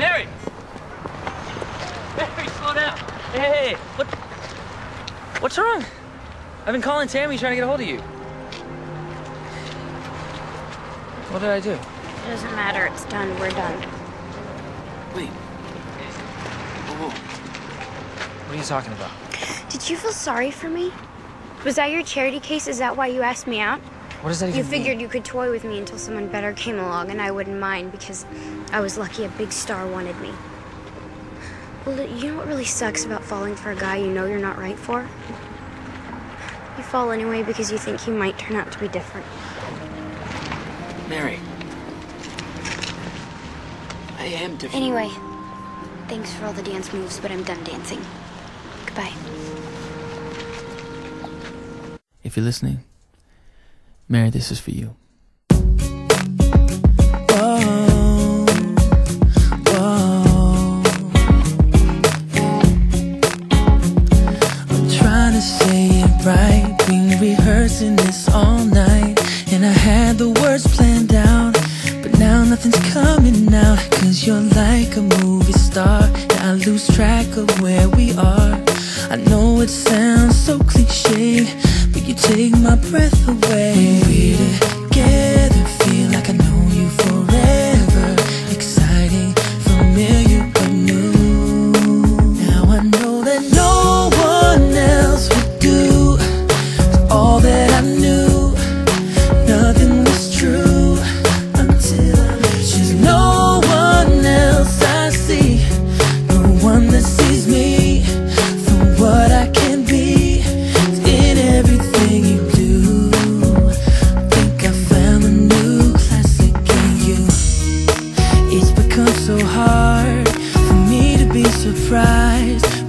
Mary! Mary, slow down. Hey, hey, hey, what? What's wrong? I've been calling Tami trying to get a hold of you. What did I do? It doesn't matter. It's done. We're done. Wait. Whoa, whoa. What are you talking about? Did you feel sorry for me? Was that your charity case? Is that why you asked me out? What does that even You mean? figured you could toy with me until someone better came along and I wouldn't mind because I was lucky a big star wanted me. Well, you know what really sucks about falling for a guy you know you're not right for? You fall anyway because you think he might turn out to be different. Mary. I am different. Anyway, thanks for all the dance moves, but I'm done dancing. Goodbye. If you're listening, Mary, this is for you. Whoa, whoa. I'm trying to say it right. Been rehearsing this all night. And I had the words planned out. But now nothing's coming out. Cause you're like a movie star. And I lose track of where we are. I know it sounds so cliche. You take my breath away. be surprised.